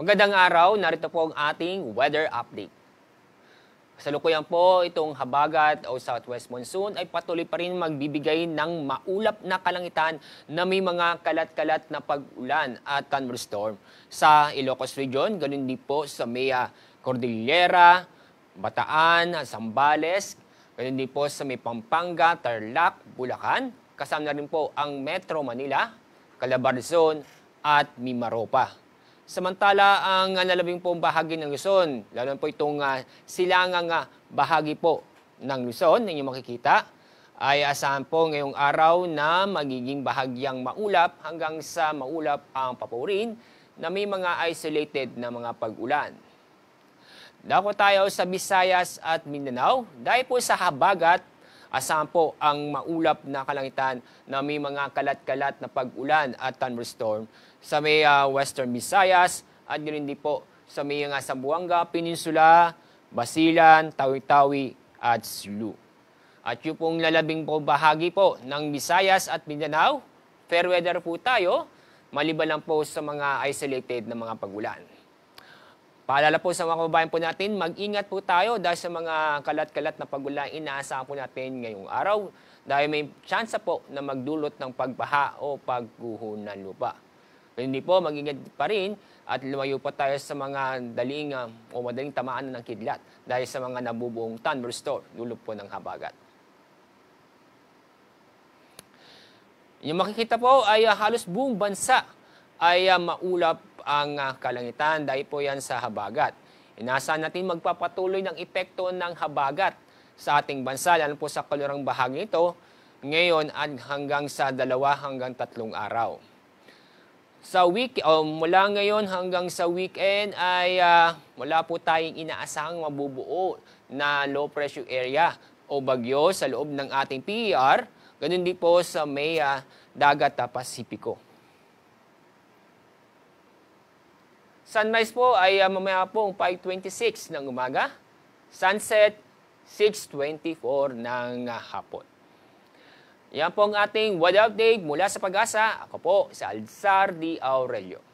Magandang araw, narito po ang ating weather update. Kasalukuyan po itong habagat o southwest monsoon ay patuloy pa rin magbibigay ng maulap na kalangitan na may mga kalat-kalat na pag-ulan at thunderstorm sa Ilocos Region, ganun din po sa Maya Cordillera, Bataan, Zambales, ganun din po sa may Pampanga, Tarlac, Bulacan, kasama na rin po ang Metro Manila, Calabarzon at Mimaropa. Samantala, ang uh, nalabing pong bahagi ng Luzon, lalo po itong uh, silangang uh, bahagi po ng Luzon, ninyo makikita, ay asahan po ngayong araw na magiging bahagyang maulap hanggang sa maulap ang papurin na may mga isolated na mga pag-ulan. Dako tayo sa Visayas at Mindanao. Dahil po sa habagat, asahan po ang maulap na kalangitan na may mga kalat-kalat na pag-ulan at thunderstorm sa may uh, Western Visayas at din po sa may uh, Sambuanga Peninsula, Basilan, Tawi-Tawi at Sulu. At yung pong lalabing po bahagi po ng Visayas at Mindanao, fair weather po tayo, maliban lang po sa mga isolated na mga pagulan. Paalala po sa mga kababayan po natin, mag-ingat po tayo dahil sa mga kalat-kalat na pagulan inaasahan po natin ngayong araw dahil may chance po na magdulot ng pagbaha o pagguho ng lupa. Hindi po, mag-ingat pa rin at lumayo pa tayo sa mga daling uh, o madaling tamaan ng kidlat dahil sa mga nabubuong thunderstorm, dulot po ng habagat. Yung makikita po ay uh, halos buong bansa ay uh, maulap ang uh, kalangitan dahil po yan sa habagat. Inaasahan natin magpapatuloy ng epekto ng habagat sa ating bansa, lalo po sa kalurang bahagi ito, ngayon at hanggang sa dalawa hanggang tatlong araw sa week o mula ngayon hanggang sa weekend ay uh, wala po tayong inaasahang mabubuo na low pressure area o bagyo sa loob ng ating PER. Ganun din po sa may uh, dagat Pasipiko. Sunrise po ay uh, mamaya pong 5.26 ng umaga. Sunset, 6.24 ng hapon. Yan po ang ating What Update mula sa Pag-asa. Ako po si Alzar Di Aurelio.